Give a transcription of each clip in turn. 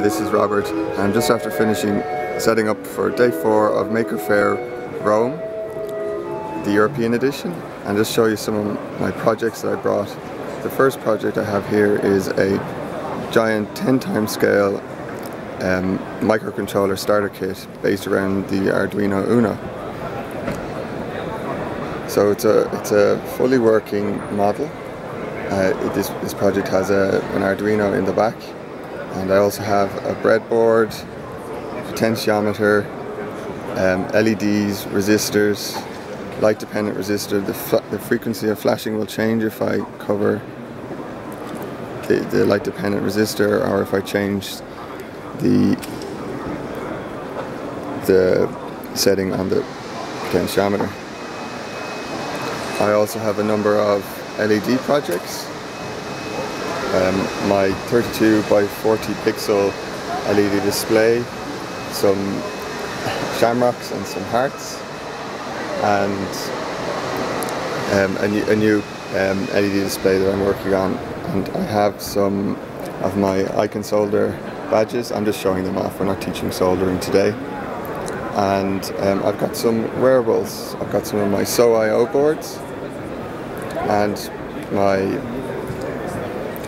Hi, this is Robert. I'm just after finishing setting up for day four of Maker Faire Rome, the European edition, and just show you some of my projects that I brought. The first project I have here is a giant 10 times scale um, microcontroller starter kit based around the Arduino Uno. So it's a, it's a fully working model. Uh, this, this project has a, an Arduino in the back and I also have a breadboard, potentiometer, um, LEDs, resistors, light dependent resistor. The, the, frequency of flashing will change if I cover the, the light dependent resistor or if I change the the setting on the potentiometer. I also have a number of LED projects um, my 32 by 40 pixel LED display, some shamrocks and some hearts, and um, a, new, a new um, LED display that I'm working on. And I have some of my I Can Solder badges. I'm just showing them off. We're not teaching soldering today. And um, I've got some wearables. I've got some of my SOIO boards and my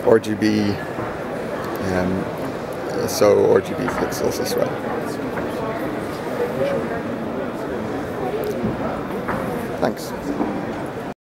RGB, um, so RGB pixels as well. Thanks.